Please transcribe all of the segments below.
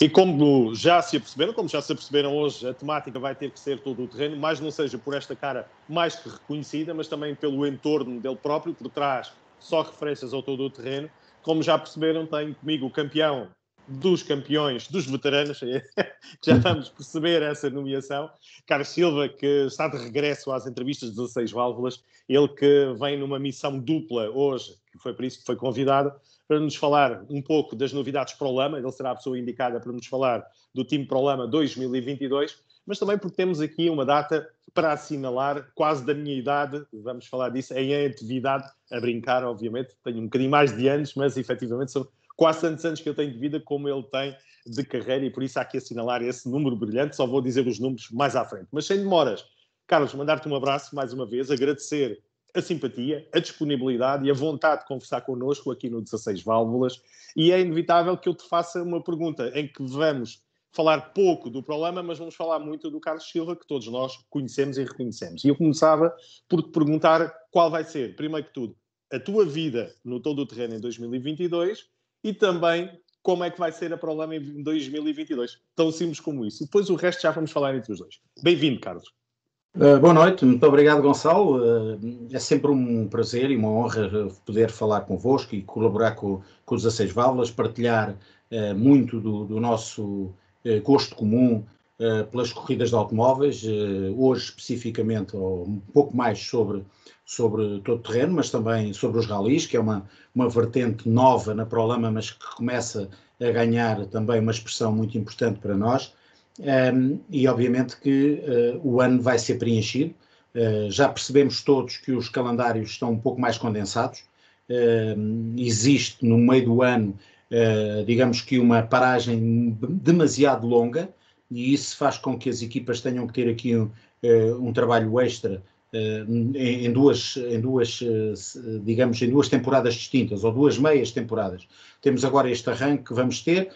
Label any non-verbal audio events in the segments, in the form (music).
E como já se aperceberam, como já se aperceberam hoje, a temática vai ter que ser todo o terreno, mais não seja por esta cara mais que reconhecida, mas também pelo entorno dele próprio, por trás só referências ao todo o terreno. Como já perceberam, tenho comigo o campeão dos campeões, dos veteranos, (laughs) já vamos perceber essa nomeação. Carlos Silva, que está de regresso às entrevistas 16 válvulas, ele que vem numa missão dupla hoje, que foi por isso que foi convidado, para nos falar um pouco das novidades para o Lama, ele será a pessoa indicada para nos falar do time para o Lama 2022, mas também porque temos aqui uma data para assinalar, quase da minha idade, vamos falar disso, em atividade, a brincar, obviamente, tenho um bocadinho mais de anos, mas efetivamente são quase tantos anos que eu tenho de vida como ele tem de carreira e por isso há que assinalar esse número brilhante, só vou dizer os números mais à frente. Mas sem demoras, Carlos, mandar-te um abraço mais uma vez, agradecer a simpatia, a disponibilidade e a vontade de conversar connosco aqui no 16 Válvulas. E é inevitável que eu te faça uma pergunta em que vamos falar pouco do problema, mas vamos falar muito do Carlos Silva, que todos nós conhecemos e reconhecemos. E eu começava por te perguntar qual vai ser, primeiro que tudo, a tua vida no todo o terreno em 2022 e também como é que vai ser a problema em 2022. Tão simples como isso. Depois o resto já vamos falar entre os dois. Bem-vindo, Carlos. Uh, boa noite, muito obrigado, Gonçalo. Uh, é sempre um prazer e uma honra poder falar convosco e colaborar com, com os 16 Válvulas, partilhar uh, muito do, do nosso gosto comum pelas corridas de automóveis, hoje especificamente, ou um pouco mais sobre, sobre todo o terreno, mas também sobre os ralis, que é uma, uma vertente nova na Prolama, mas que começa a ganhar também uma expressão muito importante para nós. Um, e obviamente que uh, o ano vai ser preenchido. Uh, já percebemos todos que os calendários estão um pouco mais condensados. Uh, existe no meio do ano, digamos que uma paragem demasiado longa, e isso faz com que as equipas tenham que ter aqui um, um trabalho extra em duas, em duas, digamos, em duas temporadas distintas, ou duas meias temporadas. Temos agora este arranque que vamos ter,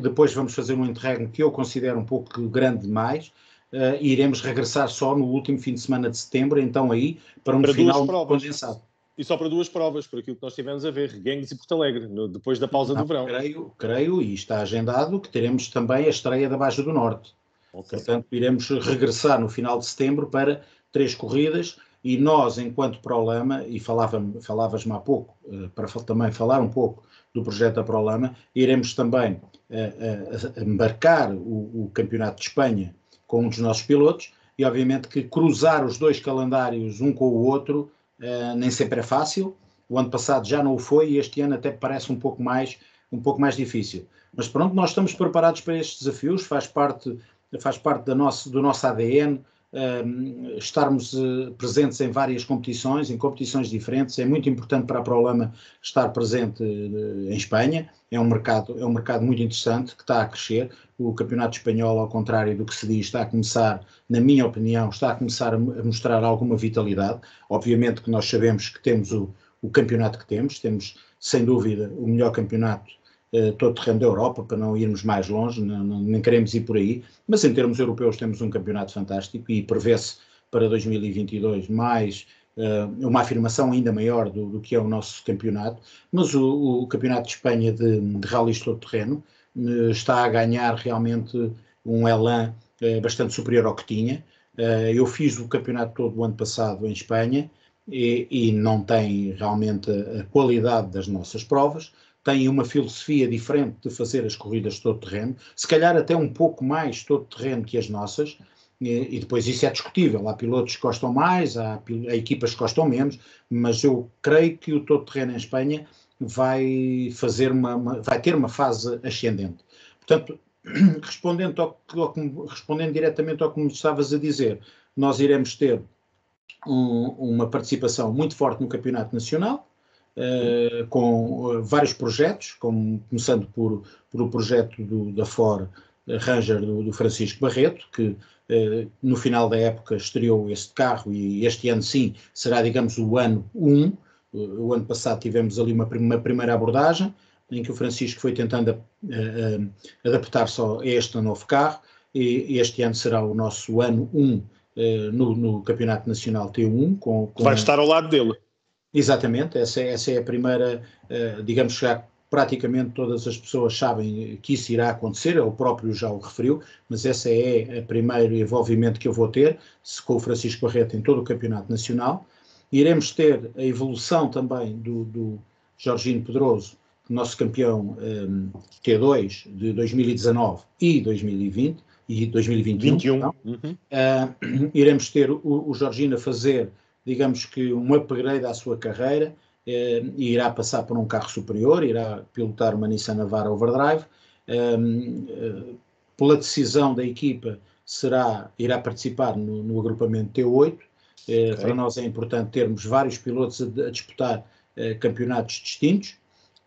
depois vamos fazer um interregno que eu considero um pouco grande demais, uh, e iremos regressar só no último fim de semana de setembro, então aí, para um para final condensado. E só para duas provas, por aquilo que nós tivemos a ver, Reguengos e Porto Alegre, no, depois da pausa Não, do verão. Creio, creio, e está agendado, que teremos também a estreia da Baixa do Norte. Okay. Portanto, iremos regressar no final de setembro para três corridas, e nós, enquanto Prolama, e falavas-me há pouco, uh, para também falar um pouco do projeto da Prolama, iremos também uh, uh, embarcar o, o, Campeonato de Espanha com um dos nossos pilotos e obviamente que cruzar os dois calendários um com o outro uh, nem sempre é fácil. O ano passado já não o foi e este ano até parece um pouco mais um pouco mais difícil. Mas pronto, nós estamos preparados para estes desafios, faz parte faz parte da nosso, do nosso ADN, uh, estarmos uh, presentes em várias competições, em competições diferentes. É muito importante para a Prolama estar presente uh, em Espanha. É um, mercado, é um mercado muito interessante que está a crescer. O Campeonato Espanhol, ao contrário do que se diz, está a começar, na minha opinião, está a começar a mostrar alguma vitalidade. Obviamente que nós sabemos que temos o, o campeonato que temos, temos sem dúvida o melhor campeonato uh, todo terreno da Europa, para não irmos mais longe, não, não, nem queremos ir por aí, mas em termos europeus temos um campeonato fantástico e prevê-se para 2022 mais uh, uma afirmação ainda maior do, do, que é o nosso campeonato, mas o, o campeonato de Espanha de, de rallies todo terreno uh, está a ganhar realmente um elan bastante superior ao que tinha. eu fiz o campeonato todo o ano passado em Espanha, e, e, não tem realmente a qualidade das nossas provas, têm uma filosofia diferente de fazer as corridas todo terreno, se calhar até um pouco mais todo terreno que as nossas, e, depois isso é discutível. Há pilotos que gostam mais, há, há equipas que gostam menos, mas eu creio que o todo terreno em Espanha vai fazer uma, uma vai ter uma fase ascendente. Portanto, (clears throat) respondendo, ao, ao, respondendo diretamente ao que me estavas a dizer, nós iremos ter um, uma participação muito forte no campeonato nacional, uh, com uh, vários projetos, como, começando por, por o projeto do, da Ford Ranger do, do, Francisco Barreto, que uh, no final da época estreou este carro e este ano sim será, digamos, o ano 1. O ano passado tivemos ali uma, uma primeira abordagem, em que o Francisco foi tentando adaptar-se a este novo carro, e este ano será o nosso ano 1 no, no Campeonato Nacional T1. Com, com Vai estar ao lado dele. Exatamente, essa, é, essa é a primeira, uh, digamos, já praticamente todas as pessoas sabem que isso irá acontecer, ele próprio já o referiu, mas esse é o primeiro envolvimento que eu vou ter com o Francisco Barreto em todo o Campeonato Nacional. Iremos ter a evolução também do, do Jorginho Pedroso, nosso campeão um, T2 de 2019 e 2020 e 2021. 21. Uhum. Uh, (clears throat) iremos ter o, o Jorginho a fazer, digamos que, um upgrade à sua carreira eh, e irá passar por um carro superior, irá pilotar uma Nissan Navara Overdrive. Ehm, eh, pela decisão da equipa, será, irá participar no, no agrupamento T8. Eh, okay. Para nós é importante termos vários pilotos a, a disputar campeonatos distintos.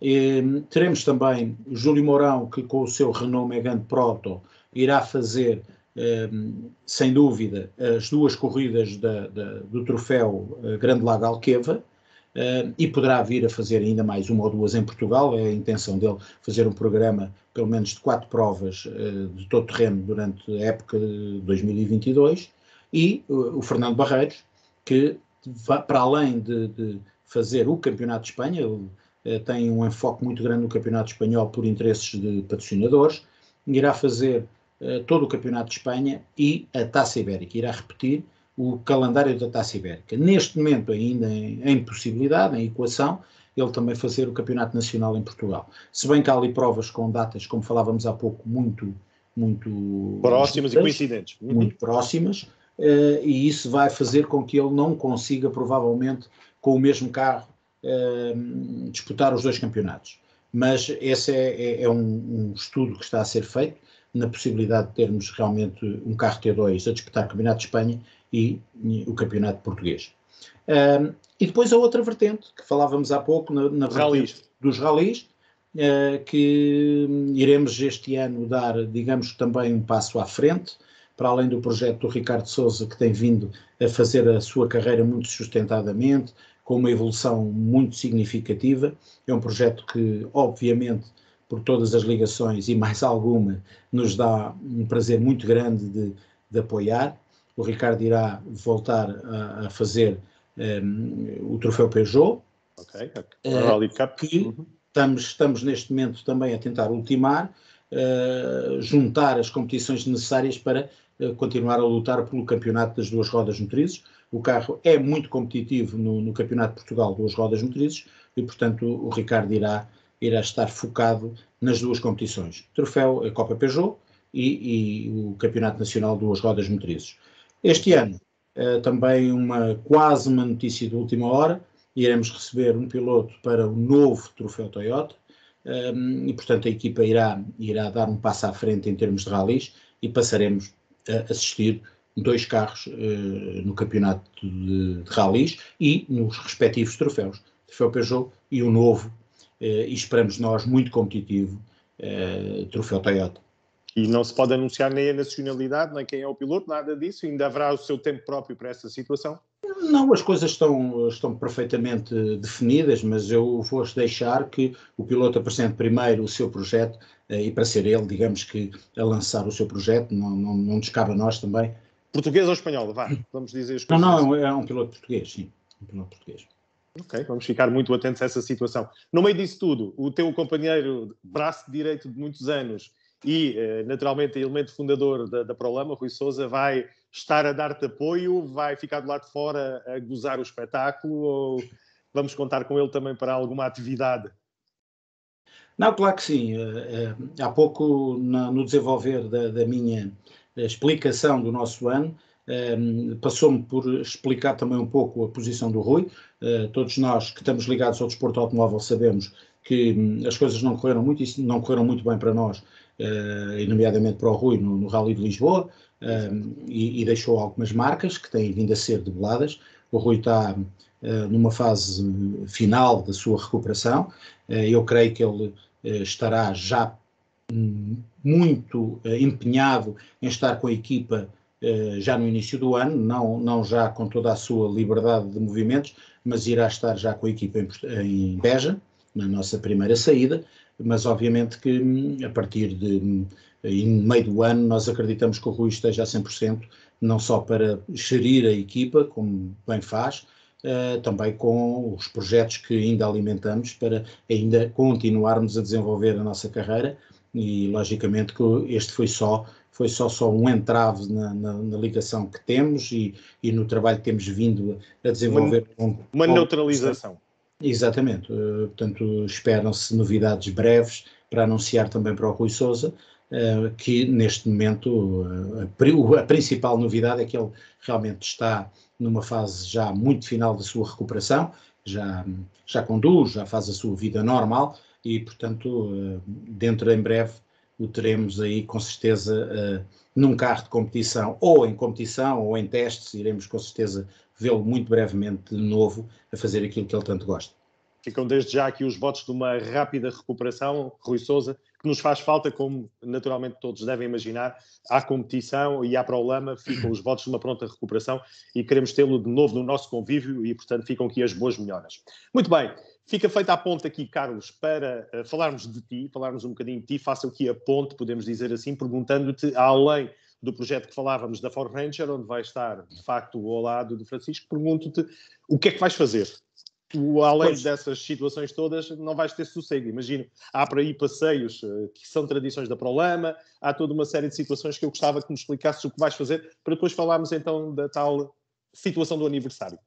Ehm, teremos também o Júlio Mourão, que com o seu Renault Megane Proto irá fazer, sem dúvida, as duas corridas da, da, do troféu Grande Lago Alqueva, e poderá vir a fazer ainda mais uma ou duas em Portugal. É a intenção dele fazer um programa, pelo menos de quatro provas uh, de todo terreno durante a época de 2022. E uh, o Fernando Barreiros, que para além de, de, fazer o Campeonato de Espanha, tem um enfoque muito grande no Campeonato Espanhol por interesses de patrocinadores, irá fazer todo o Campeonato de Espanha e a Taça Ibérica. Irá repetir o calendário da Taça Ibérica. Neste momento, ainda em, em possibilidade, em equação, ele também fazer o Campeonato Nacional em Portugal. Se bem que há ali provas com datas, como falávamos há pouco, muito. muito próximas e coincidentes. Uhum. Muito próximas, uh, e isso vai fazer com que ele não consiga, provavelmente, com o mesmo carro, uh, disputar os dois campeonatos. Mas esse é, é, é um, um, estudo que está a ser feito na possibilidade de termos realmente um carro T2 a disputar o Campeonato de Espanha e, o campeonato português. Um, e depois a outra vertente, que falávamos há pouco, na, na vertente dos ralis, uh, que iremos este ano dar, digamos, também um passo à frente, para além do projeto do Ricardo Souza, que tem vindo a fazer a sua carreira muito sustentadamente, com uma evolução muito significativa. É um projeto que, obviamente, por todas as ligações e mais alguma, nos dá um prazer muito grande de, de apoiar o Ricardo irá voltar a, a fazer um, ehm, o troféu Peugeot. Ok, uh, Cup. Que uhum. estamos, estamos neste momento também a tentar ultimar, uh, juntar as competições necessárias para uh, continuar a lutar pelo campeonato das duas rodas motrizes. O carro é muito competitivo no, no Campeonato de Portugal duas rodas motrizes e, portanto, o Ricardo irá, irá estar focado nas duas competições. Troféu Copa Peugeot e, e o Campeonato Nacional duas rodas motrizes. Este ano, uh, também uma quase uma notícia de última hora, iremos receber um piloto para o novo troféu Toyota, um, ehm, e portanto a equipa irá, irá dar um passo à frente em termos de ralis e passaremos a assistir dois carros uh, no campeonato de, de e nos respectivos troféus, troféu Peugeot e o novo, e esperamos nós muito competitivo, uh, troféu Toyota. E não se pode anunciar nem a nacionalidade, nem quem é o piloto, nada disso. Ainda haverá o seu tempo próprio para essa situação? Não, as coisas estão, estão perfeitamente definidas, mas eu vou deixar que o piloto apresente primeiro o seu projeto eh, e para ser ele, digamos que, a lançar o seu projeto, não, não, não nos cabe a nós também. Português ou espanhol? Vá, vamos dizer as coisas. Não, não, é um piloto português, sim. Um piloto português. Ok, vamos ficar muito atentos a essa situação. No meio disso tudo, o teu companheiro, braço direito de muitos anos, e, eh, naturalmente, elemento fundador da, da Prolama, Rui Souza, vai estar a dar-te apoio, vai ficar do lado de fora a gozar o espetáculo ou vamos contar com ele também para alguma atividade? Não, claro que sim. Eh, eh, há pouco, no desenvolver da, da minha explicação do nosso ano, passou-me por explicar também um pouco a posição do Rui. Todos nós que estamos ligados ao desporto automóvel sabemos que hum, as coisas não correram muito, não correram muito bem para nós uh, nomeadamente para o Rui no, no Rally de Lisboa, uh, e, e, deixou algumas marcas que têm vindo a ser debeladas. O Rui está uh, numa fase final da sua recuperação. eu creio que ele estará já um, muito empenhado em estar com a equipa já no início do ano, não, não já com toda a sua liberdade de movimentos, mas irá estar já com a equipa em, em Beja, na nossa primeira saída, mas obviamente que hum, a partir de hum, meio do ano nós acreditamos que o Rui esteja a 100%, não só para gerir a equipa, como bem faz, uh, também com os projetos que ainda alimentamos para ainda continuarmos a desenvolver a nossa carreira e logicamente que este foi só foi só, só um entrave na, na, na ligação que temos e, e, no trabalho que temos vindo a desenvolver. Uma, uma neutralização. Exatamente. Uh, portanto, esperam-se novidades breves para anunciar também para o Rui Souza, uh, que neste momento uh, a, a, principal novidade é que ele realmente está numa fase já muito final da sua recuperação, já, já conduz, já faz a sua vida normal e, portanto, dentro em breve o teremos aí com certeza uh, num carro de competição, ou em competição, ou em testes, iremos com certeza vê-lo muito brevemente de novo a fazer aquilo que ele tanto gosta. Ficam desde já aqui os votos de uma rápida recuperação, Rui Souza, que nos faz falta, como naturalmente todos devem imaginar, à competição e à Prolama, ficam os votos de uma pronta recuperação e queremos tê-lo de novo no nosso convívio e, portanto, ficam aqui as boas melhoras. Muito bem, Fica feita a ponte aqui, Carlos, para uh, falarmos de ti, falarmos um bocadinho de ti. Faço aqui a ponte, podemos dizer assim, perguntando-te, além do projeto que falávamos da Ford Ranger, onde vai estar, de facto, ao lado do Francisco, pergunto-te o que é que vais fazer? Tu, além pois. dessas situações todas, não vais ter sossego. Imagino, há por aí passeios uh, que são tradições da Prolama, há toda uma série de situações que eu gostava que me explicasses o que vais fazer, para depois falarmos então da tal situação do aniversário.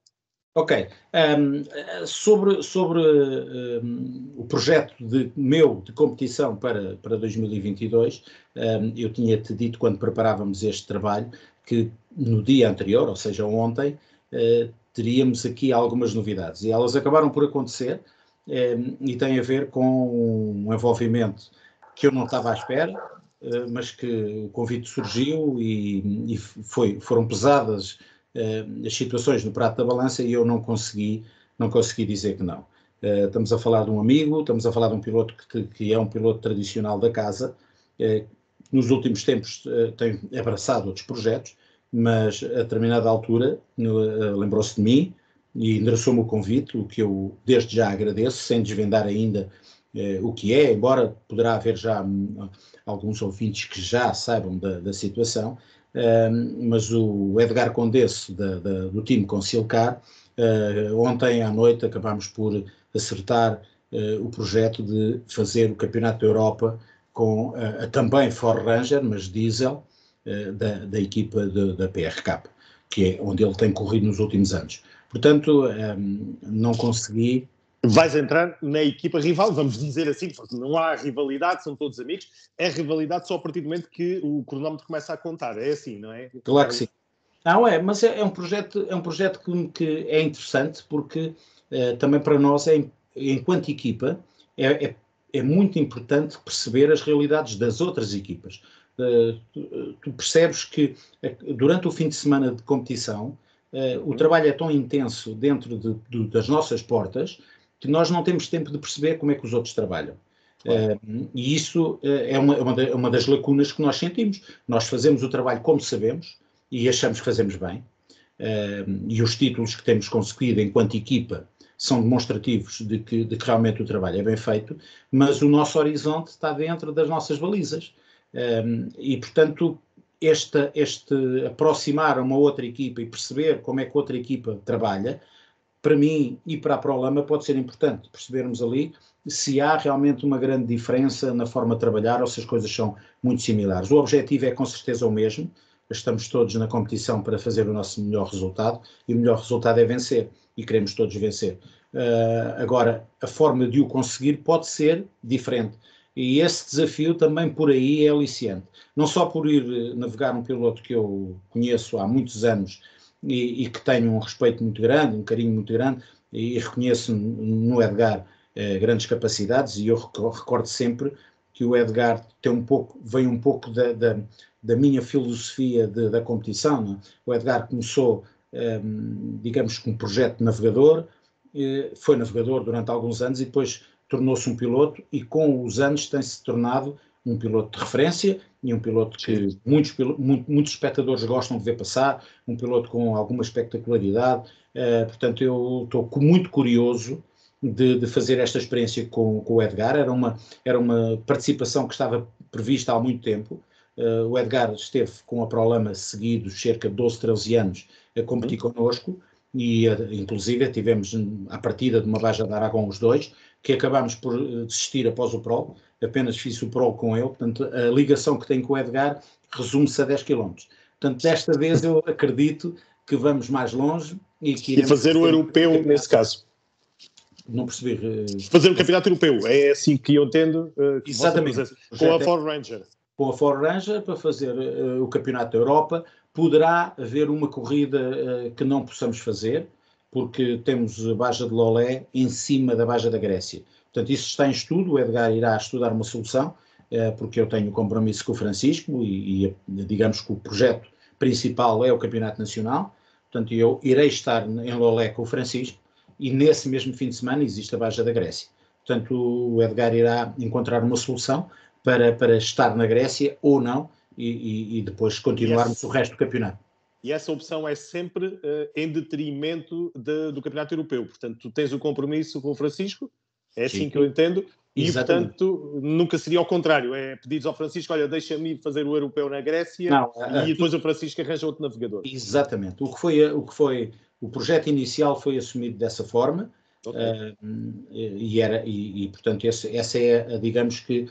Ok. Um, sobre sobre um, o projeto de, meu de competição para, para 2022, um, eu tinha-te dito quando preparávamos este trabalho que no dia anterior, ou seja, ontem, uh, teríamos aqui algumas novidades. E elas acabaram por acontecer e têm a ver com um envolvimento que eu não estava à espera, uh, mas que o convite surgiu e, e foi, foram pesadas uh, as situações no prato da balança e eu não consegui, não consegui dizer que não. Uh, estamos a falar de um amigo, estamos a falar de um piloto que, que é um piloto tradicional da casa, nos últimos tempos tem abraçado outros projetos, mas a determinada altura lembrou-se de mim e endereçou-me o convite, o que eu desde já agradeço, sem desvendar ainda o que é, embora poderá haver já hum, alguns ouvintes que já saibam da, da situação, mas o Edgar Condesse, da, da, do time Concilcar, uh, ontem à noite acabámos por acertar uh, o projeto de fazer o Campeonato da Europa com a também Ford Ranger, mas diesel, da, da, equipa de, da PRK, que é onde ele tem corrido nos últimos anos. Portanto, um, não consegui vais entrar na equipa rival, vamos dizer assim, não há rivalidade, são todos amigos, é rivalidade só a partir do momento que o cronómetro começa a contar, é assim, não é? Claro que sim. Não, é, mas é, é um projeto, é um projeto que, que é interessante porque uh, também para nós, é, enquanto equipa, é, é, é, muito importante perceber as realidades das outras equipas. Tu, percebes que eh, durante o fim de semana de competição, uh, o trabalho é tão intenso dentro de, de, das nossas portas que nós não temos tempo de perceber como é que os outros trabalham. Claro. Uh, e isso é uma, uma, uma, das lacunas que nós sentimos. Nós fazemos o trabalho como sabemos e achamos que fazemos bem, uh, e os títulos que temos conseguido enquanto equipa são demonstrativos de que, de que, realmente o trabalho é bem feito, mas o nosso horizonte está dentro das nossas balizas. E, portanto, esta, este aproximar uma outra equipa e perceber como é que outra equipa trabalha para mim e para a ProLama pode ser importante percebermos ali se há realmente uma grande diferença na forma de trabalhar ou se as coisas são muito similares. O objetivo é com certeza o mesmo, estamos todos na competição para fazer o nosso melhor resultado e o melhor resultado é vencer e queremos todos vencer. Uh, agora, a forma de o conseguir pode ser diferente. E esse desafio também por aí é aliciante. Não só por ir navegar um piloto que eu conheço há muitos anos e, e, que tenho um respeito muito grande, um carinho muito grande, e, e reconheço no Edgar eh, grandes capacidades, e eu recordo sempre que o Edgar tem um pouco, vem um pouco da, da, da minha filosofia de, da competição. É? O Edgar começou, eh, digamos, com um projeto de navegador, eh, foi navegador durante alguns anos e depois tornou-se um piloto e com os anos tem-se tornado um piloto de referência e um piloto que muitos, muitos espectadores gostam de ver passar, um piloto com alguma espectacularidade. Uh, portanto, eu estou muito curioso de, de, fazer esta experiência com, com, o Edgar. Era uma, era uma participação que estava prevista há muito tempo. Uh, o Edgar esteve com a Prolama seguidos cerca de 12, 13 anos a competir uhum. connosco e inclusive tivemos a partida de uma Baja de Aragão os dois, que acabámos por desistir após o Pro, apenas fiz o Pro com ele, portanto a ligação que tenho com o Edgar resume-se a 10 km. Portanto, desta vez eu acredito que vamos mais longe e que E fazer o europeu nesse caso. Não percebi. Fazer o campeonato europeu, é assim que eu entendo. Uh, Exatamente. Com a Ford Ranger. Com a Ford Ranger, para fazer uh, o campeonato da Europa, poderá haver uma corrida uh, que não possamos fazer, porque temos a Baja de Lolé em cima da Baja da Grécia. Portanto, isso está em estudo, o Edgar irá estudar uma solução, porque eu tenho compromisso com o Francisco e, e digamos que o projeto principal é o Campeonato Nacional, portanto eu irei estar em Lolé com o Francisco e nesse mesmo fim de semana existe a Baja da Grécia. Portanto o Edgar irá encontrar uma solução para, para estar na Grécia ou não e, e, e depois continuarmos o resto do campeonato. E essa opção é sempre uh, em detrimento de, do Campeonato Europeu. Portanto, tu tens o compromisso com o Francisco, é assim Sim. que eu entendo, e, Exatamente. portanto, nunca seria ao contrário. É pedidos ao Francisco, olha, deixa-me fazer o europeu na Grécia Não, e depois o Francisco arranja outro navegador. Exatamente. O que foi, o que foi, o projeto inicial foi assumido dessa forma. Okay. Uh, e, era, e, e portanto, esse, essa é, digamos que,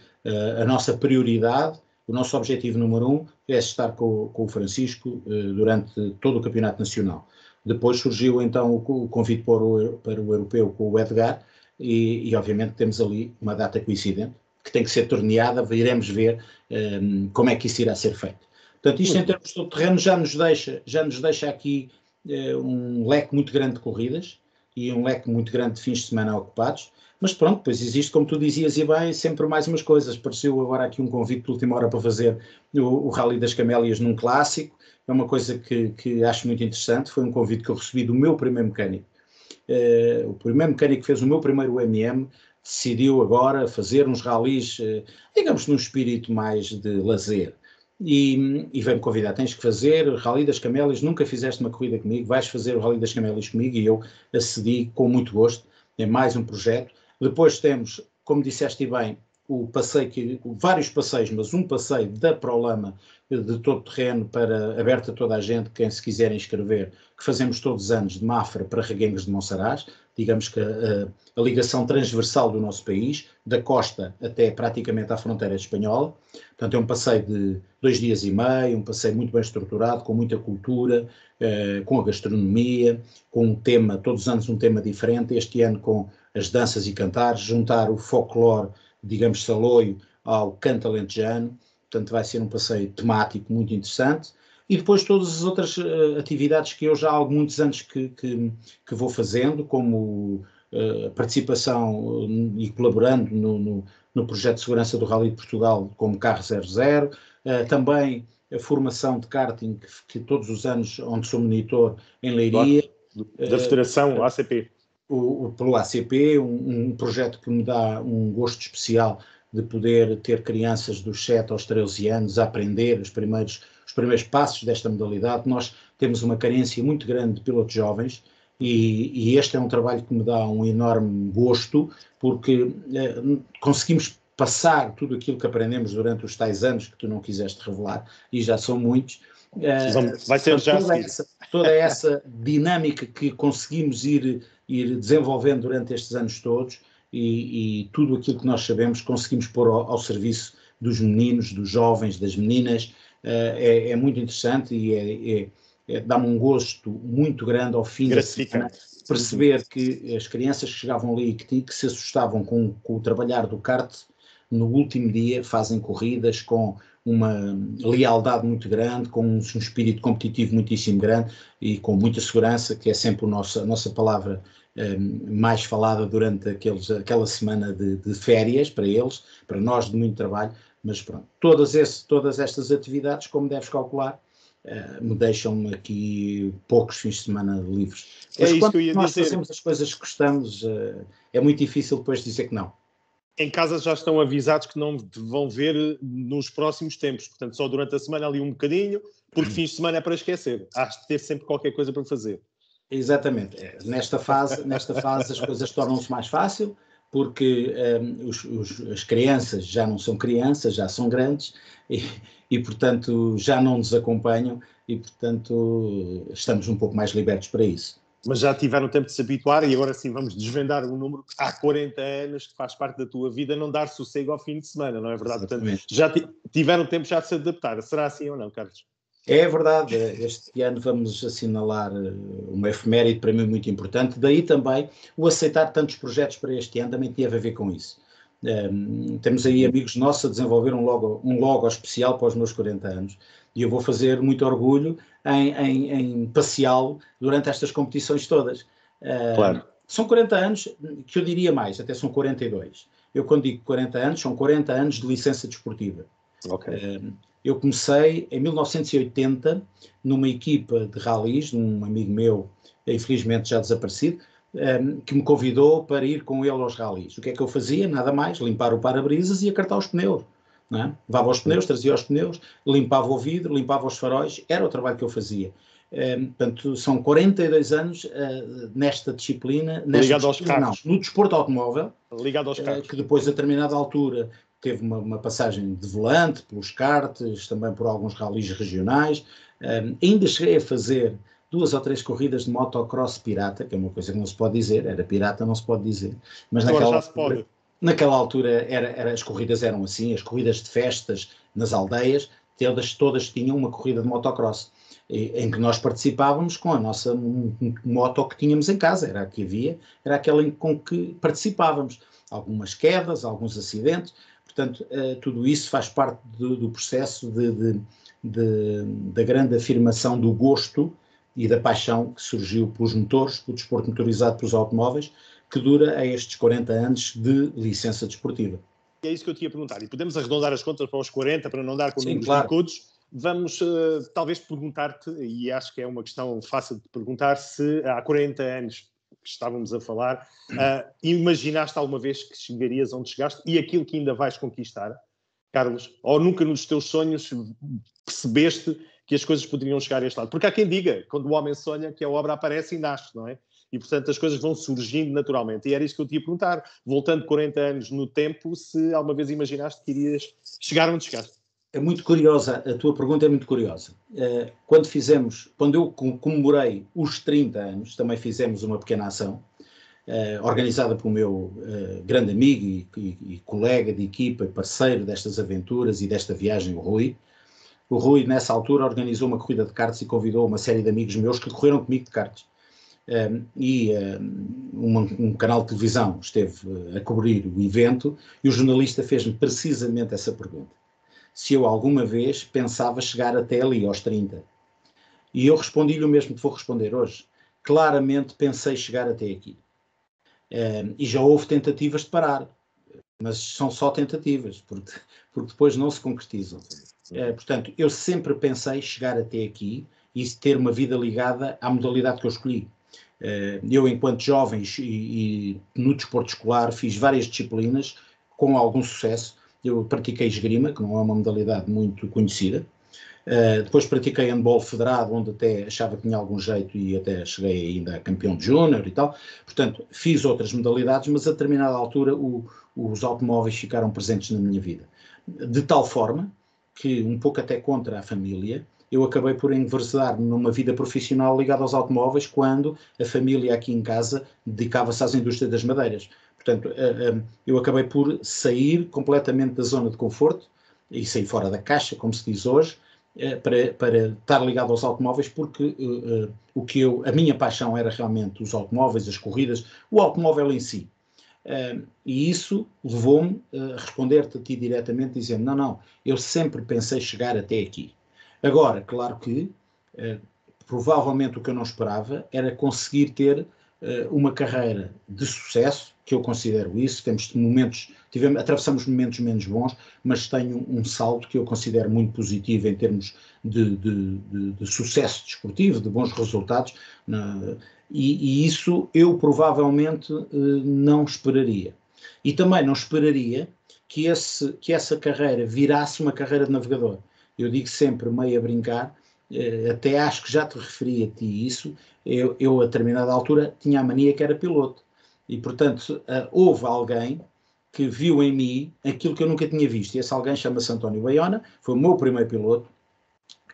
a nossa prioridade, o nosso objetivo número um é estar com, com o Francisco uh, durante todo o Campeonato Nacional. Depois surgiu então o, o convite para o, para o europeu com o Edgar, e, e, obviamente temos ali uma data coincidente que tem que ser torneada, iremos ver um, como é que isso irá ser feito. Portanto, isto em termos do terreno já nos deixa, já nos deixa aqui uh, um leque muito grande de corridas e um leque muito grande de fins de semana ocupados, mas pronto, pois existe, como tu dizias e bem, sempre mais umas coisas. Apareceu agora aqui um convite de última hora para fazer o, o Rally das Camélias num clássico, é uma coisa que, que acho muito interessante, foi um convite que eu recebi do meu primeiro mecânico, uh, o primeiro mecânico que fez o meu primeiro MM decidiu agora fazer uns ralis, uh, digamos, num espírito mais de lazer. E, e veio-me convidar, tens que fazer Rally das Camélias, nunca fizeste uma corrida comigo, vais fazer o Rally das Camélias comigo e eu acedi com muito gosto, é mais um projeto. Depois temos, como disseste bem, o passeio, que, vários passeios, mas um passeio da Prolama de todo terreno para aberto a toda a gente, quem se quiser inscrever, que fazemos todos os anos de Mafra para Reguengos de Monsaraz, digamos que a, a, ligação transversal do nosso país, da costa até praticamente à fronteira espanhola. Portanto, é um passeio de dois dias e meio, um passeio muito bem estruturado, com muita cultura, eh, com a gastronomia, com um tema, todos os anos um tema diferente, este ano com as danças e cantares, juntar o folclore digamos, Saloio ao Canto Alentejano, portanto vai ser um passeio temático muito interessante, e depois todas as outras uh, atividades que eu já há muitos anos que, que, que vou fazendo, como uh, participação uh, e colaborando no, no, no, projeto de segurança do Rally de Portugal como Carro 00, também a formação de karting que, que, todos os anos, onde sou monitor em Leiria. Da Federação ACP o, pelo ACP, um, um, projeto que me dá um gosto especial de poder ter crianças dos 7 aos 13 anos a aprender os primeiros, os primeiros passos desta modalidade. Nós temos uma carência muito grande de pilotos jovens e, e este é um trabalho que me dá um enorme gosto porque eh, conseguimos passar tudo aquilo que aprendemos durante os tais anos que tu não quiseste revelar, e já são muitos, Uh, Vai ser já toda essa, toda essa dinâmica que conseguimos ir ir desenvolvendo durante estes anos todos e, e tudo aquilo que nós sabemos conseguimos pôr ao, ao serviço dos meninos, dos jovens, das meninas. Uh, é, é, muito interessante e é, é, é dá-me um gosto muito grande ao fim da semana perceber que as crianças que chegavam ali e que, que se assustavam com, com o trabalhar do kart, no último dia fazem corridas com uma lealdade muito grande, com um, espírito competitivo muitíssimo grande e com muita segurança, que é sempre a nossa, a nossa palavra um, mais falada durante aqueles, aquela semana de, de, férias para eles, para nós de muito trabalho, mas pronto, todas, esse, todas estas atividades, como deves calcular, uh, me deixam aqui poucos fins de semana livres. É mas é quando nós dizer. fazemos as coisas que gostamos, uh, é muito difícil depois dizer que não em casa já estão avisados que não vão ver nos próximos tempos, portanto, só durante a semana ali um bocadinho, porque fins de semana é para esquecer. Há de ter sempre qualquer coisa para fazer. Exatamente. É, nesta fase, nesta fase as coisas tornam-se mais fácil, porque um, os, os, as crianças já não são crianças, já são grandes e, e, portanto, já não nos acompanham e, portanto, estamos um pouco mais libertos para isso. Mas já tiveram tempo de se habituar e agora sim vamos desvendar um número que há 40 anos que faz parte da tua vida não dar sossego ao fim de semana, não é verdade? Portanto, já tiveram tempo já de se adaptar. Será assim ou não, Carlos? É verdade, este ano vamos assinalar eh, uma efeméride para mim muito importante, daí também o aceitar tantos projetos para este ano também teve a ver com isso. Um, ehm, temos aí amigos nossos a desenvolver um logo, um logo especial para os meus 40 anos e eu vou fazer muito orgulho em, em, em passeá-lo durante estas competições todas. Uh, claro. São 40 anos, que eu diria mais, até são 42. Eu quando digo 40 anos, são 40 anos de licença desportiva. Okay. Uh, eu comecei em 1980 numa equipa de ralis, um amigo meu, infelizmente já desaparecido, um, ehm, que me convidou para ir com ele aos ralis. O que é que eu fazia? Nada mais, limpar o para-brisas e acartar os pneus. É? Levava os pneus, trazia os pneus, limpava o vidro, limpava os faróis, era o trabalho que eu fazia. Ehm, portanto, são 42 anos uh, nesta disciplina. Nesta Ligado disciplina, aos carros. Não, no desporto automóvel. Ligado aos eh, carros. Uh, que depois, a determinada altura, teve uma, uma, passagem de volante pelos karts, também por alguns ralis regionais. Um, ehm, ainda cheguei a fazer duas ou três corridas de motocross pirata, que é uma coisa que não se pode dizer, era pirata, não se pode dizer. Mas Agora naquela, já se pode. Naquela altura era, era, as corridas eram assim, as corridas de festas nas aldeias, todas, todas tinham uma corrida de motocross, em que nós participávamos com a nossa moto que tínhamos em casa, era a que havia, era aquela com que participávamos. Algumas quedas, alguns acidentes, portanto, uh, tudo isso faz parte do, do processo de, de, de, da grande afirmação do gosto e da paixão que surgiu pelos motores, pelo desporto motorizado pelos automóveis, que dura a estes 40 anos de licença desportiva. É isso que eu tinha a perguntar. E podemos arredondar as contas para os 40, para não dar com números claro. Cudos. Vamos uh, talvez perguntar-te, e acho que é uma questão fácil de perguntar, se há 40 anos que estávamos a falar, uh, imaginaste alguma vez que chegarias onde chegaste e aquilo que ainda vais conquistar, Carlos? Ou nunca nos teus sonhos percebeste que as coisas poderiam chegar a este lado? Porque há quem diga, quando o homem sonha, que a obra aparece e nasce, não é? E, portanto, as coisas vão surgindo naturalmente. E era isso que eu te ia perguntar, voltando 40 anos no tempo, se alguma vez imaginaste que irias chegar onde chegaste. É muito curiosa, a tua pergunta é muito curiosa. Eh, quando fizemos, quando eu comemorei os 30 anos, também fizemos uma pequena ação, Uh, organizada pelo meu uh, grande amigo e, colega de equipa e parceiro destas aventuras e desta viagem, o Rui. O Rui, nessa altura, organizou uma corrida de karts e convidou uma série de amigos meus que correram comigo de karts e um, um, canal de televisão esteve a cobrir o evento e o jornalista fez-me precisamente essa pergunta. Se eu alguma vez pensava chegar até ali, aos 30. E eu respondi-lhe o mesmo que vou responder hoje. Claramente pensei chegar até aqui. E já houve tentativas de parar, mas são só tentativas, porque, (laughs) porque depois não se concretizam. Uh, portanto, eu sempre pensei chegar até aqui e ter uma vida ligada à modalidade que eu escolhi. Eh, eu, enquanto jovem e, e, no desporto escolar, fiz várias disciplinas com algum sucesso. Eu pratiquei esgrima, que não é uma modalidade muito conhecida. Uh, depois pratiquei handball federado, onde até achava que tinha algum jeito e até cheguei ainda a campeão de júnior e tal. Portanto, fiz outras modalidades, mas a determinada altura o, os automóveis ficaram presentes na minha vida. De tal forma que, um pouco até contra a família, eu acabei por enveredar numa vida profissional ligada aos automóveis quando a família aqui em casa dedicava-se às indústrias das madeiras. Portanto, eh, eh, eu acabei por sair completamente da zona de conforto e sair fora da caixa, como se diz hoje, eh, para, para estar ligado aos automóveis, porque o que eu, a minha paixão era realmente os automóveis, as corridas, o automóvel em si. e isso levou-me a responder-te a ti diretamente, dizendo: não, não, eu sempre pensei chegar até aqui. Agora, claro que eh, provavelmente o que eu não esperava era conseguir ter eh, uma carreira de sucesso, que eu considero isso. Temos momentos, tivemos, atravessamos momentos menos bons, mas tenho um salto que eu considero muito positivo em termos de, de, de, de sucesso desportivo, de bons resultados. E, e, isso eu provavelmente eh, não esperaria. E também não esperaria que, esse, que essa carreira virasse uma carreira de navegador eu digo sempre, meio a brincar, eh, até acho que já te referi a ti isso, eu, eu a determinada altura tinha a mania que era piloto. E, portanto, uh, houve alguém que viu em mim aquilo que eu nunca tinha visto. E esse alguém chama-se António Baiona, foi o meu primeiro piloto,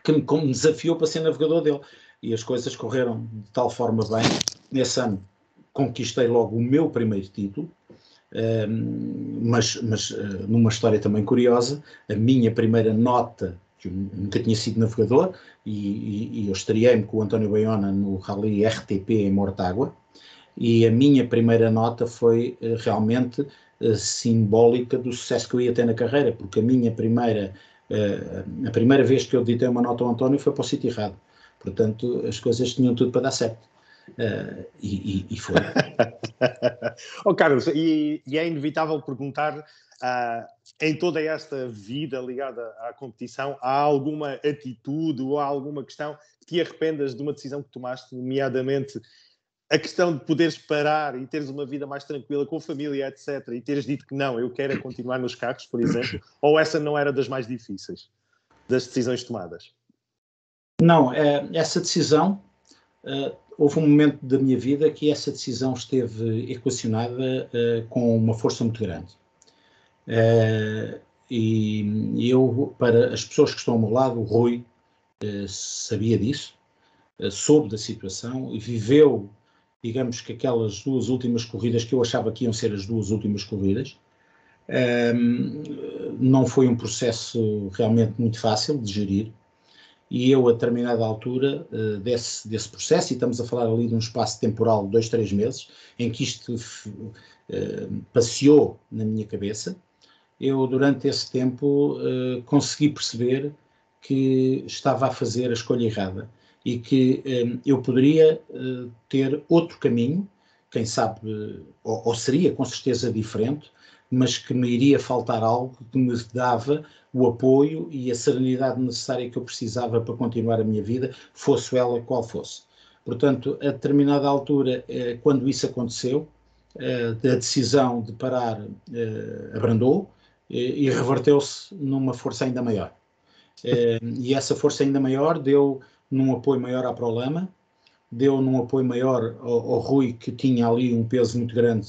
que me, desafiou para ser navegador dele. E as coisas correram de tal forma bem nesse ano conquistei logo o meu primeiro título, mas, mas uh, numa história também curiosa, a minha primeira nota, que nunca tinha sido navegador, e, e, e eu estreiei-me com o António Baiona no Rally RTP em Mortágua, e a minha primeira nota foi uh, realmente uh, simbólica do sucesso que eu ia ter na carreira, porque a minha primeira, a primeira vez que eu ditei uma nota ao António foi para o sítio errado. Portanto, as coisas tinham tudo para dar certo. Uh, e, e, foi. (laughs) oh, Carlos, e, e, é inevitável perguntar: uh, em toda esta vida ligada à competição, há alguma atitude ou há alguma questão que te arrependas de uma decisão que tomaste, nomeadamente a questão de poderes parar e teres uma vida mais tranquila com a família, etc., e teres dito que não, eu quero é continuar nos carros, por exemplo, (laughs) ou essa não era das mais difíceis das decisões tomadas? Não, é, essa decisão. Uh, houve um momento da minha vida que essa decisão esteve equacionada uh, com uma força muito grande. Uh, e eu, para as pessoas que estão ao meu lado, o Rui uh, sabia disso, soube da situação e viveu, digamos que aquelas duas últimas corridas que eu achava que iam ser as duas últimas corridas. não foi um processo realmente muito fácil de gerir e eu, a determinada altura desse, desse processo, e estamos a falar ali de um espaço temporal de dois, três meses, em que isto passeou na minha cabeça, eu, durante esse tempo, uh, consegui perceber que estava a fazer a escolha errada e que um, eu poderia ter outro caminho, quem sabe, ou, ou seria com certeza diferente, mas que me iria faltar algo que me dava o apoio e a serenidade necessária que eu precisava para continuar a minha vida, fosse ela qual fosse. Portanto, a determinada altura, eh, quando isso aconteceu, eh, a decisão de parar eh, abrandou e reverteu-se numa força ainda maior. E essa força ainda maior deu num apoio maior à Prolama, deu num apoio maior ao, ao Rui, que tinha ali um peso muito grande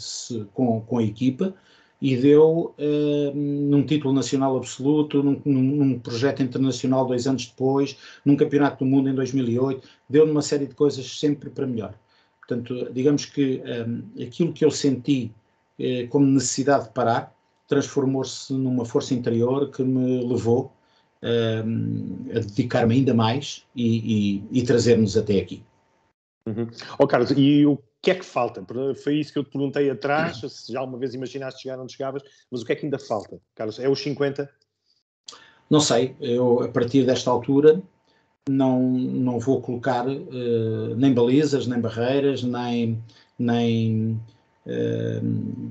com, com a equipa, e deu uh, num título nacional absoluto, num, num, projeto internacional dois anos depois, num campeonato do mundo em 2008, deu numa série de coisas sempre para melhor. Portanto, digamos que eh, aquilo que eu senti uh, como necessidade de parar transformou-se numa força interior que me levou uh, a dedicar-me ainda mais e, e, e trazer-nos até aqui. Uhum. Oh, Carlos, e o que é que falta? Foi isso que eu te perguntei atrás, se já alguma vez imaginaste chegar onde chegavas, mas o que é que ainda falta, Carlos? É os 50? Não sei, eu a partir desta altura não, não vou colocar uh, nem balizas, nem barreiras, nem, nem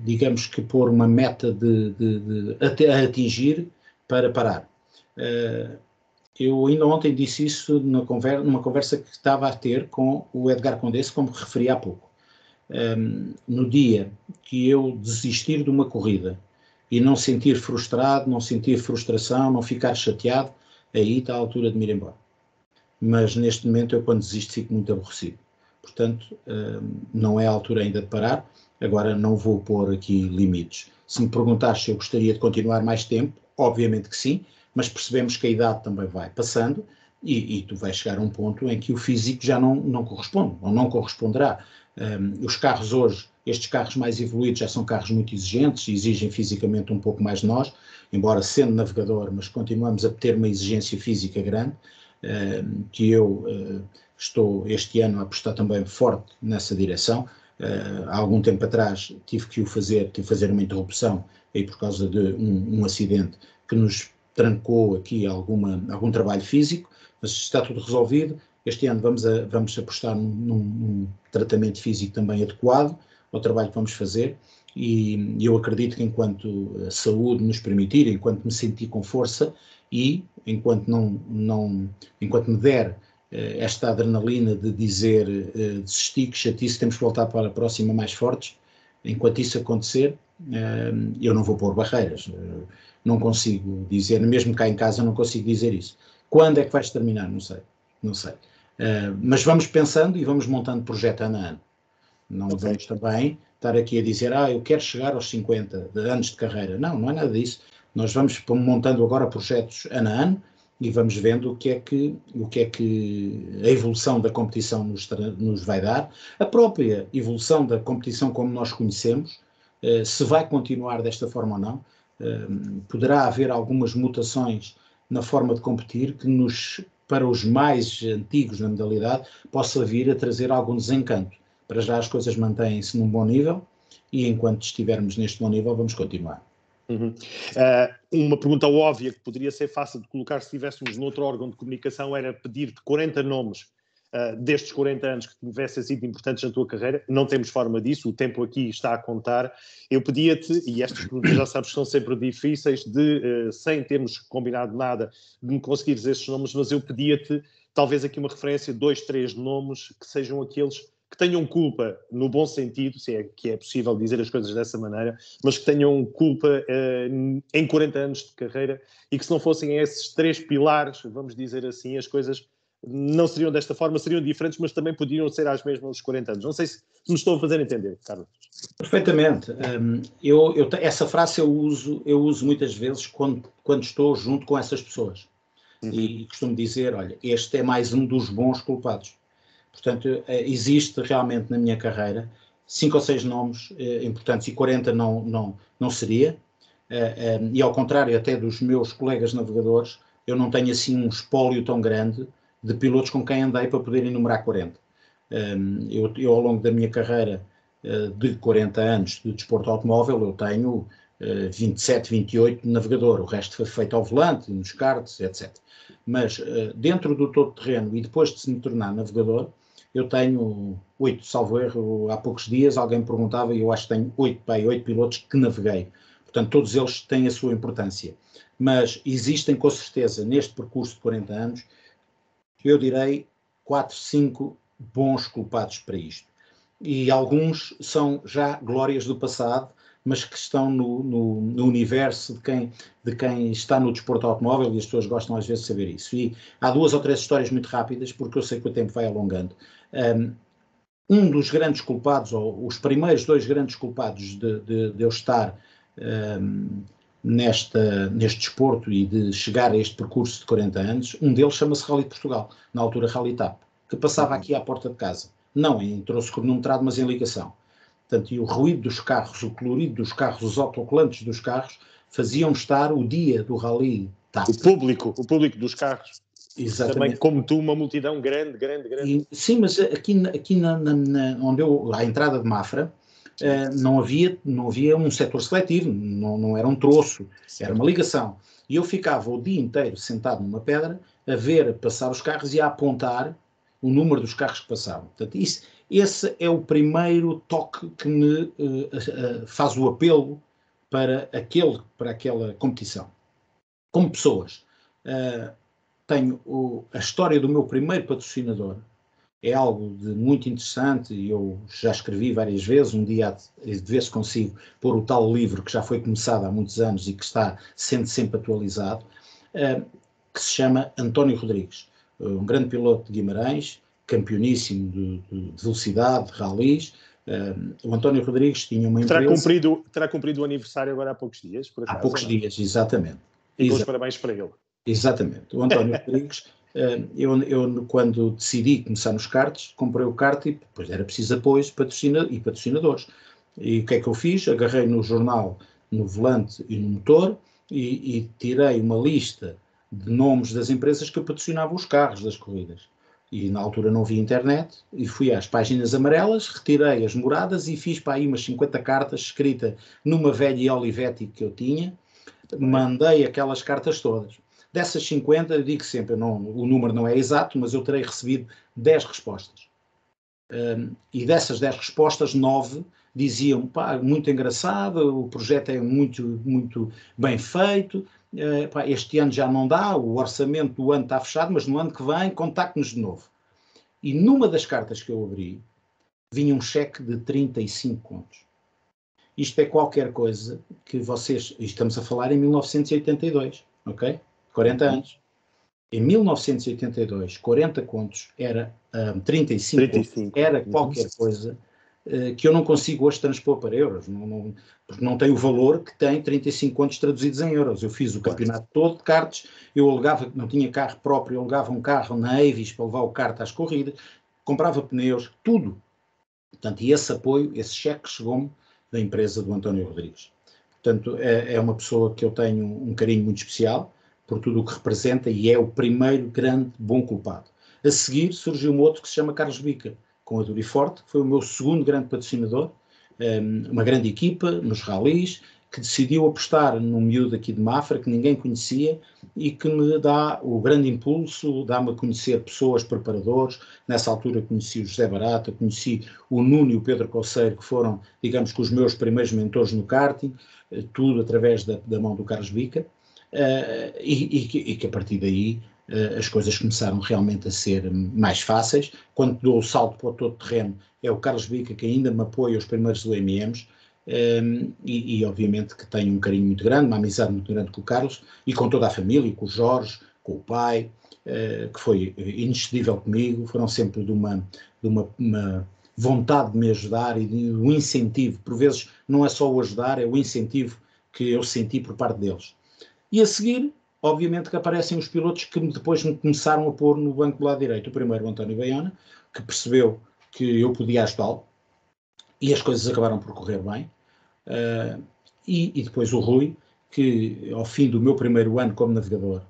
digamos que pôr uma meta de, de, de a atingir para parar. Uh, eu ainda ontem disse isso numa conversa que estava a ter com o Edgar Condesse, como referi há pouco um, no dia que eu desistir de uma corrida e não sentir frustrado, não sentir frustração, não ficar chateado, aí está a altura de me ir embora. Mas neste momento eu, quando desisto, fico muito aborrecido. Portanto, um, não é a altura ainda de parar. Agora, não vou pôr aqui limites. Se me perguntares se eu gostaria de continuar mais tempo, obviamente que sim, mas percebemos que a idade também vai passando e, e tu vais chegar a um ponto em que o físico já não, não corresponde, ou não corresponderá. Um, os carros hoje, estes carros mais evoluídos já são carros muito exigentes, exigem fisicamente um pouco mais de nós, embora sendo navegador, mas continuamos a ter uma exigência física grande, um, que eu uh, estou este ano a apostar também forte nessa direção. Uh, há algum tempo atrás tive que o fazer, tive que fazer uma interrupção aí por causa de um, um acidente que nos trancou aqui alguma, algum trabalho físico, mas está tudo resolvido. Este ano vamos, a, vamos apostar num, num, tratamento físico também adequado ao trabalho que vamos fazer e eu acredito que enquanto a saúde nos permitir, enquanto me sentir com força e enquanto não, não enquanto me der esta adrenalina de dizer uh, desisti, que chatice, temos que voltar para a próxima mais fortes, enquanto isso acontecer, uh, eu não vou pôr barreiras. Uh, não consigo dizer, mesmo cá em casa, não consigo dizer isso. Quando é que vais terminar? Não sei. Não sei. Mas vamos pensando e vamos montando projeto ano a ano. Não okay. vamos também estar aqui a dizer, ah, eu quero chegar aos 50 de anos de carreira. Não, não é nada disso. Nós vamos montando agora projetos ano a ano e vamos vendo o que é que, o que, é que a evolução da competição nos, nos vai dar, a própria evolução da competição como nós conhecemos, uh, se vai continuar desta forma ou não. Uh, poderá haver algumas mutações na forma de competir que nos, para os mais antigos na modalidade, possa vir a trazer algum desencanto. Para já as coisas mantêm-se num bom nível e enquanto estivermos neste bom nível vamos continuar. Uhum. Uh, uma pergunta óbvia que poderia ser fácil de colocar se estivéssemos noutro órgão de comunicação era pedir-te 40 nomes uh, destes 40 anos que tivessem sido importantes na tua carreira. Não temos forma disso, o tempo aqui está a contar. Eu pedia-te, e estas perguntas já sabes que são sempre difíceis, de, uh, sem termos combinado nada, de me conseguires esses nomes, mas eu pedia-te talvez aqui uma referência, dois, três nomes que sejam aqueles que tenham culpa no bom sentido, se é que é possível dizer as coisas dessa maneira, mas que tenham culpa uh, em 40 anos de carreira e que se não fossem esses três pilares, vamos dizer assim, as coisas não seriam desta forma, seriam diferentes, mas também poderiam ser às mesmas os 40 anos. Não sei se, se me estou a fazer entender, Carlos. Perfeitamente. Um, eu, eu, essa frase eu uso, eu uso muitas vezes quando, quando estou junto com essas pessoas. Uhum. E costumo dizer, olha, este é mais um dos bons culpados. Portanto, eh, existe realmente na minha carreira cinco ou seis nomes eh, importantes e 40 não, não, não seria. Eh, e ao contrário até dos meus colegas navegadores, eu não tenho assim um espólio tão grande de pilotos com quem andei para poder enumerar 40. Eu, eu ao longo da minha carreira de 40 anos de desporto automóvel, eu tenho 27, 28 de navegador, o resto foi feito ao volante, nos karts, etc. Mas dentro do todo terreno e depois de se me tornar navegador, eu tenho oito, salvo erro, há poucos dias alguém me perguntava e eu acho que tenho oito, oito pilotos que naveguei. Portanto, todos eles têm a sua importância. Mas existem, com certeza, neste percurso de 40 anos, eu direi quatro, cinco bons culpados para isto. E alguns são já glórias do passado, mas que estão no, no, no, universo de quem, de quem está no desporto automóvel e as pessoas gostam às vezes de saber isso. E há duas ou três histórias muito rápidas, porque eu sei que o tempo vai alongando. Um, dos grandes culpados, ou os primeiros dois grandes culpados de, de, de eu estar um, nesta, neste desporto e de chegar a este percurso de 40 anos, um deles chama-se Rally de Portugal, na altura Rally TAP, que passava uhum. aqui à porta de casa. Não em troço cronometrado, mas em ligação. Portanto, e o ruído dos carros, o colorido dos carros, os autocolantes dos carros, faziam estar o dia do rally. O público, o público dos carros. Exatamente. Também como tu, uma multidão grande, grande, grande. E, sim, mas aqui, aqui na, na, na, onde eu, à entrada de Mafra, uh, não, havia, não havia um setor seletivo, não, não era um troço, era uma ligação. E eu ficava o dia inteiro sentado numa pedra a ver passar os carros e a apontar o número dos carros que passavam. Portanto, isso, esse é o primeiro toque que me uh, uh, faz o apelo para, aquele, para aquela competição. Como pessoas, uh, tenho o, a história do meu primeiro patrocinador, é algo de muito interessante e eu já escrevi várias vezes, um dia de vez consigo pôr o tal livro que já foi começado há muitos anos e que está sendo sempre atualizado, que se chama António Rodrigues, um grande piloto de Guimarães, campeoníssimo de, de, de velocidade, de ralis. Uh, o António Rodrigues tinha uma empresa... Terá cumprido, terá cumprido o aniversário agora há poucos dias, por acaso, Há poucos dias, exatamente. E Exa parabéns para ele. Exatamente. O António (laughs) Rodrigues, eu, eu, quando decidi começar nos karts, comprei o kart e depois era preciso apoios patrocina e patrocinadores. E o que é que eu fiz? Agarrei no jornal, no volante e no motor e, e tirei uma lista de nomes das empresas que patrocinavam os carros das corridas e na altura não vi internet, e fui às páginas amarelas, retirei as moradas e fiz para aí umas 50 cartas escritas numa velha Olivetti que eu tinha, mandei aquelas cartas todas. Dessas 50, eu digo sempre, não, o número não é exato, mas eu terei recebido 10 respostas. Um, e dessas 10 respostas, 9 diziam, pá, muito engraçado, o projeto é muito, muito bem feito, este ano já não dá, o orçamento do ano está fechado, mas no ano que vem contacte-nos de novo. E numa das cartas que eu abri, vinha um cheque de 35 contos. Isto é qualquer coisa que vocês. Estamos a falar em 1982, ok? 40 anos. Em 1982, 40 contos era um, 35, 35. Contos, era qualquer coisa que eu não consigo hoje transpor para euros, não, não, porque não tem o valor que tem 35 contos traduzidos em euros. Eu fiz o campeonato todo de karts, eu alugava, não tinha carro próprio, eu alugava um carro na Avis para levar o kart às corridas, comprava pneus, tudo. Portanto, e esse apoio, esse cheque chegou-me da empresa do António Rodrigues. Portanto, é, é uma pessoa que eu tenho um carinho muito especial por tudo o que representa e é o primeiro grande bom culpado. A seguir surgiu um outro que se chama Carlos Bica, com a Duriforte, foi o meu segundo grande patrocinador, hum, uma grande equipa nos ralis, que decidiu apostar num miúdo aqui de Mafra que ninguém conhecia e que me dá o grande impulso, dá-me a conhecer pessoas, preparadores. Nessa altura conheci o José Barata, conheci o Nuno e o Pedro Coceiro, que foram, digamos que, os meus primeiros mentores no karting, eh, tudo através da, da mão do Carlos Bica, uh, e, e, e, que a partir daí as coisas começaram realmente a ser mais fáceis. Quando dou o salto para o todo terreno, é o Carlos Bica que ainda me apoia os primeiros UMMs, um, e, e, obviamente que tenho um carinho muito grande, uma amizade muito grande com o Carlos e com toda a família, com o Jorge, com o pai, uh, que foi inexcedível comigo, foram sempre de uma, de uma, uma vontade de me ajudar e de um incentivo, por vezes não é só o ajudar, é o incentivo que eu senti por parte deles. E a seguir, obviamente que aparecem os pilotos que depois me começaram a pôr no banco do lado direito. O primeiro, o António Baiana, que percebeu que eu podia ajudá-lo, e as coisas acabaram por correr bem. Uh, e, e, depois o Rui, que ao fim do meu primeiro ano como navegador,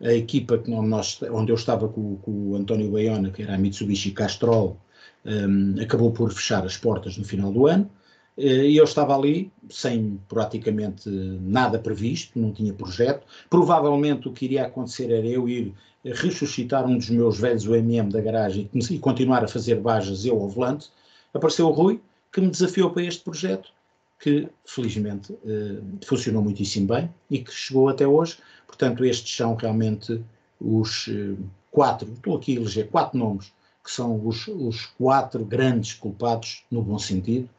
a equipa que nós, onde eu estava com, com o António Baiona, que era a Mitsubishi Castrol, um, acabou por fechar as portas no final do ano. Uh, e eu estava ali sem praticamente nada previsto, não tinha projeto. Provavelmente o que iria acontecer era eu ir ressuscitar um dos meus velhos UMM da garagem e continuar a fazer bajas eu ao volante. Apareceu o Rui, que me desafiou para este projeto, que felizmente uh, funcionou muitíssimo bem e que chegou até hoje. Portanto, estes são realmente os quatro, estou aqui a eleger quatro nomes, que são os, os quatro grandes culpados, no bom sentido,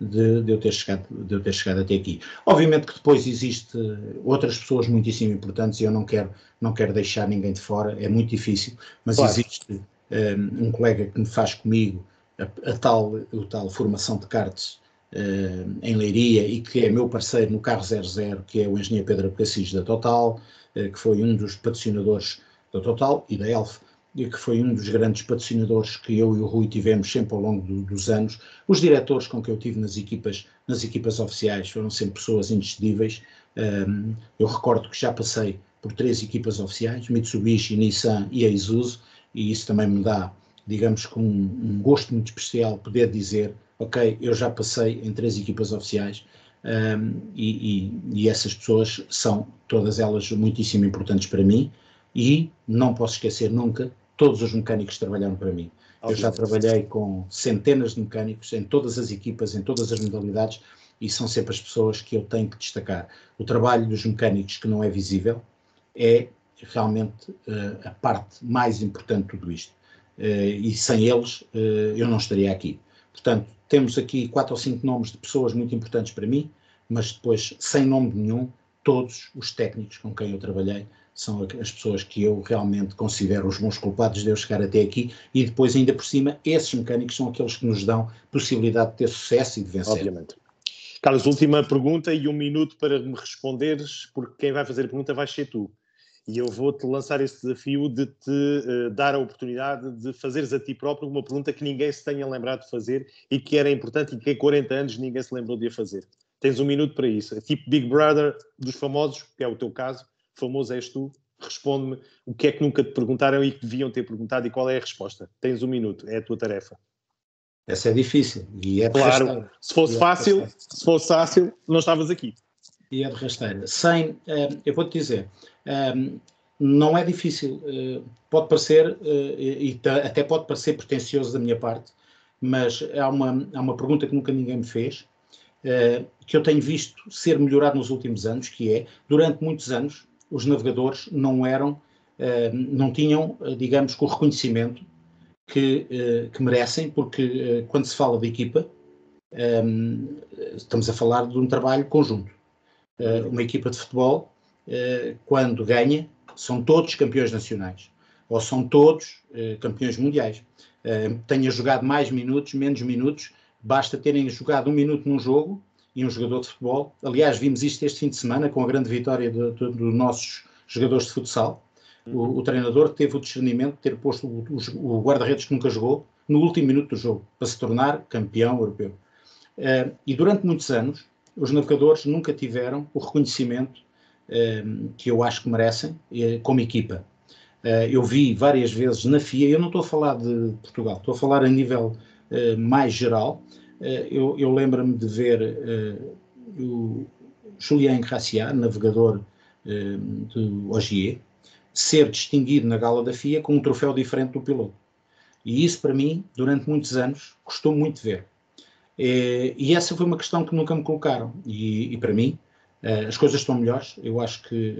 de, de, eu ter chegado, de eu ter chegado até aqui. Obviamente que depois existe outras pessoas muitíssimo importantes e eu não quero, não quero deixar ninguém de fora, é muito difícil, mas claro. existe um, eh, um colega que me faz comigo a, a tal, a tal formação de cartes uh, em Leiria e que é meu parceiro no carro 00, que é o engenheiro Pedro Cassis da Total, uh, que foi um dos patrocinadores da Total e da Elf, que foi um dos grandes patrocinadores que eu e o Rui tivemos sempre ao longo do, dos anos. Os diretores com que eu tive nas equipas, nas equipas oficiais foram sempre pessoas indescedíveis. Um, eu recordo que já passei por três equipas oficiais, Mitsubishi, Nissan e a Isuzu, e isso também me dá digamos, com um, gosto muito especial poder dizer, ok, eu já passei em três equipas oficiais um, e, e, e, essas pessoas são todas elas muitíssimo importantes para mim e não posso esquecer nunca todos os mecânicos trabalharam para mim. Eu já trabalhei com centenas de mecânicos em todas as equipas, em todas as modalidades e são sempre as pessoas que eu tenho que destacar. O trabalho dos mecânicos que não é visível é realmente uh, a parte mais importante de tudo isto. Eh, e sem eles eh, eu não estaria aqui. Portanto, temos aqui quatro ou cinco nomes de pessoas muito importantes para mim, mas depois, sem nome nenhum, todos os técnicos com quem eu trabalhei são as pessoas que eu realmente considero os bons culpados de eu chegar até aqui e depois, ainda por cima, esses mecânicos são aqueles que nos dão possibilidade de ter sucesso e de vencer. Obviamente. Carlos, última pergunta e um minuto para me responderes, porque quem vai fazer a pergunta vai ser tu. E eu vou-te lançar esse desafio de te uh, dar a oportunidade de fazeres a ti próprio uma pergunta que ninguém se tenha lembrado de fazer e que era importante e que há 40 anos ninguém se lembrou de a fazer. Tens um minuto para isso. É tipo Big Brother dos famosos, que é o teu caso, famoso és tu. Responde-me o que é que nunca te perguntaram e que deviam ter perguntado e qual é a resposta. Tens um minuto, é a tua tarefa. Essa é difícil. E é claro, se fosse é fácil, se fosse fácil, não estavas aqui. E é de rasteira. Sem, uh, eu vou-te dizer, um, não é difícil, uh, pode parecer, e até pode parecer pretencioso da minha parte, mas há uma, há uma pergunta que nunca ninguém me fez, que eu tenho visto ser melhorado nos últimos anos, que é, durante muitos anos, os navegadores não eram, não tinham, digamos, o reconhecimento que, que merecem, porque quando se fala de equipa, um, estamos a falar de um trabalho conjunto. uma equipa de futebol eh, quando ganha, são todos campeões nacionais ou são todos eh, campeões mundiais. Eh, tenha jogado mais minutos, menos minutos, basta terem jogado um minuto num jogo e um jogador de futebol. Aliás, vimos isto este fim de semana com a grande vitória dos nossos jogadores de futsal. O, o, treinador teve o discernimento de ter posto o, o, guarda-redes que nunca jogou no último minuto do jogo, para se tornar campeão europeu. Uh, e durante muitos anos, os navegadores nunca tiveram o reconhecimento uh, que eu acho que merecem uh, como equipa. eu vi várias vezes na FIA, eu não estou a falar de Portugal, estou a falar a nível mais geral. Eu, eu lembro-me de ver o Julien Graciat, navegador do Ogier, ser distinguido na gala da FIA com um troféu diferente do piloto. E isso, para mim, durante muitos anos, custou muito ver. E, essa foi uma questão que nunca me colocaram. E, e para mim, as coisas estão melhores. Eu acho que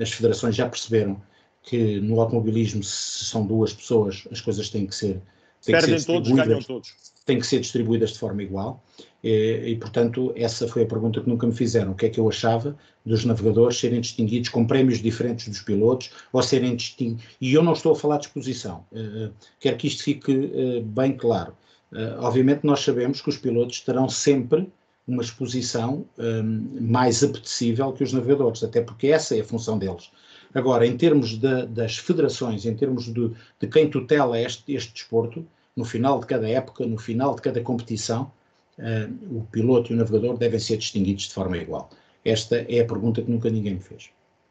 as federações já perceberam que no automobilismo, se são duas pessoas, as coisas têm que ser. Têm Perdem que ser todos, ganham todos. Têm que ser distribuídas de forma igual. E, e, portanto, essa foi a pergunta que nunca me fizeram. O que é que eu achava dos navegadores serem distinguidos com prémios diferentes dos pilotos ou serem distinguidos. E eu não estou a falar de exposição. Uh, quero que isto fique uh, bem claro. Uh, obviamente, nós sabemos que os pilotos terão sempre uma exposição um, mais apetecível que os navegadores, até porque essa é a função deles. Agora, em termos de, das federações, em termos de, de quem tutela este, este desporto, no final de cada época, no final de cada competição, uh, o piloto e o navegador devem ser distinguidos de forma igual? Esta é a pergunta que nunca ninguém me fez.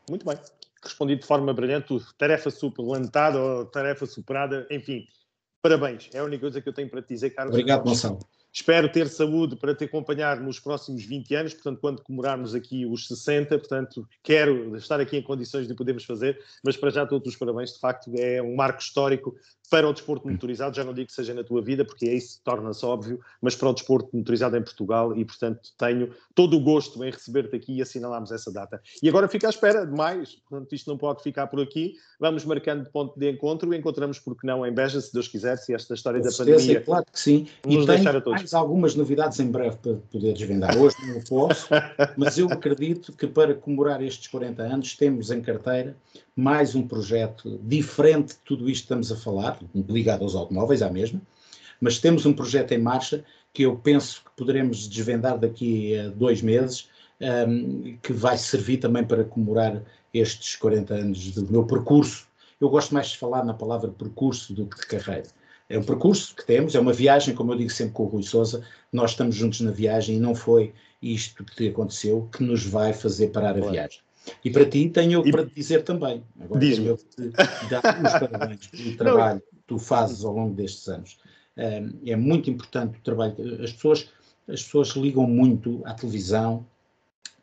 Muito bem. Respondi de forma brilhante, tarefa suplantada ou tarefa superada, enfim, parabéns. É a única coisa que eu tenho para te dizer, Carlos. Obrigado, Gonçalo. Espero ter saúde para te acompanhar nos próximos 20 anos, portanto, quando comemorarmos aqui os 60, portanto, quero estar aqui em condições de podermos fazer, mas para já todos os parabéns, de facto, é um marco histórico para o desporto motorizado, já não digo que seja na tua vida, porque aí se torna-se óbvio, mas para o desporto motorizado em Portugal e, portanto, tenho todo o gosto em receber-te aqui e assinalarmos essa data. E agora fica à espera de mais, portanto, isto não pode ficar por aqui, vamos marcando ponto de encontro e encontramos, porque não, em Beja, se Deus quiser, se esta história Com da certeza, pandemia... claro que sim, e nos deixar a todos. Algumas novidades em breve para poder desvendar. Hoje não posso, mas eu acredito que para comemorar estes 40 anos temos em carteira mais um projeto diferente de tudo isto que estamos a falar, ligado aos automóveis, à mesma, mas temos um projeto em marcha que eu penso que poderemos desvendar daqui a dois meses, um, que vai servir também para comemorar estes 40 anos do meu percurso. Eu gosto mais de falar na palavra percurso do que de carreira. É um percurso que temos, é uma viagem, como eu digo sempre com o Rui Souza, nós estamos juntos na viagem e não foi isto que aconteceu que nos vai fazer parar a viagem. E para ti tenho e... para te dizer também. Agora Diz-me. eu te dar os parabéns pelo (laughs) trabalho que tu fazes ao longo destes anos. é muito importante o trabalho. As pessoas, as pessoas ligam muito à televisão,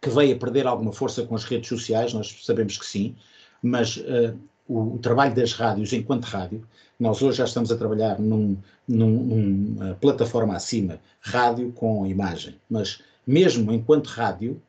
que veio a perder alguma força com as redes sociais, nós sabemos que sim, mas uh, o, o, trabalho das rádios enquanto rádio, nós hoje já estamos a trabalhar num, num, numa plataforma acima, rádio com imagem, mas mesmo enquanto rádio,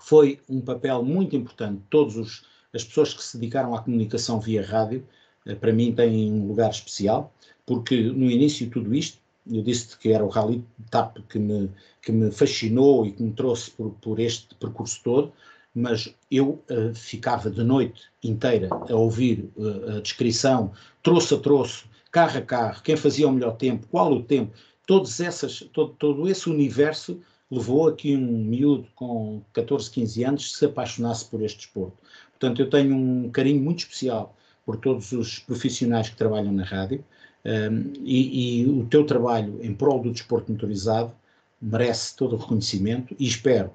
foi um papel muito importante. Todas as pessoas que se dedicaram à comunicação via rádio, eh, para mim, têm um lugar especial, porque no início de tudo isto, eu disse que era o Rally TAP que me, que me fascinou e que me trouxe por, por este percurso todo, mas eu uh, ficava de noite inteira a ouvir uh, a descrição, troço a troço, carro a carro, quem fazia o melhor tempo, qual o tempo, todos essas, todo, todo esse universo levou a que um miúdo com 14, 15 anos se apaixonasse por este desporto. Portanto, eu tenho um carinho muito especial por todos os profissionais que trabalham na rádio um, e, e, o teu trabalho em prol do desporto motorizado merece todo o reconhecimento e espero,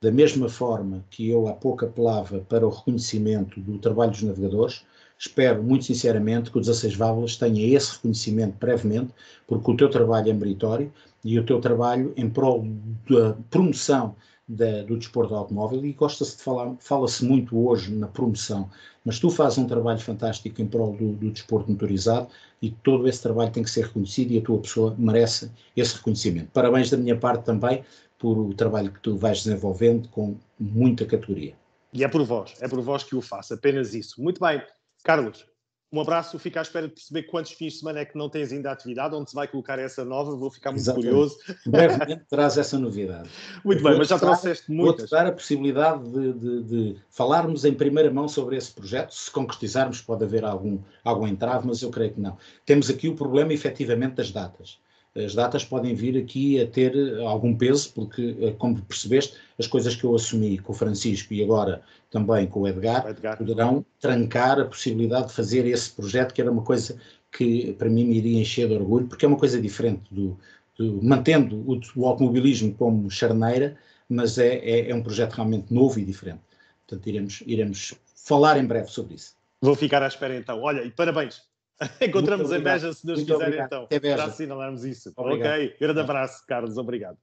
da mesma forma que eu há pouco apelava para o reconhecimento do trabalho dos navegadores, espero muito sinceramente que o 16 Válvulas tenha esse reconhecimento brevemente, porque o teu trabalho é meritório e o teu trabalho em prol da promoção da, do desporto automóvel e gosta-se de falar, fala-se muito hoje na promoção, mas tu fazes um trabalho fantástico em prol do, do, desporto motorizado e todo esse trabalho tem que ser reconhecido e a tua pessoa merece esse reconhecimento. Parabéns da minha parte também por o trabalho que tu vais desenvolvendo com muita categoria. E é por vós, é por vós que o faço, apenas isso. Muito bem, Carlos, um abraço, fico à espera de perceber quantos fins de semana é que não tens ainda atividade, onde se vai colocar essa nova, vou ficar muito Exatamente. curioso. Brevemente traz essa novidade. (laughs) Muito bem, mas já trouxeste muitas. Vou-te dar a possibilidade de, de, de, falarmos em primeira mão sobre esse projeto, se concretizarmos pode haver algum, algum entrave, mas eu creio que não. Temos aqui o problema efetivamente das datas. As datas podem vir aqui a ter algum peso, porque, eh, como percebeste, as coisas que eu assumi com o Francisco e agora também com o Edgar, o Edgar. poderão trancar a possibilidade de fazer esse projeto, que era uma coisa que para mim me iria encher de orgulho, porque é uma coisa diferente do, do mantendo o, o, automobilismo como charneira, mas é, é, é, um projeto realmente novo e diferente. Portanto, iremos, iremos falar em breve sobre isso. Vou ficar à espera então. Olha, e parabéns (laughs) Encontramos em Beja, se Deus quiser, então, para assinalarmos isso. Obrigado. Ok, grande abraço, Carlos, obrigado.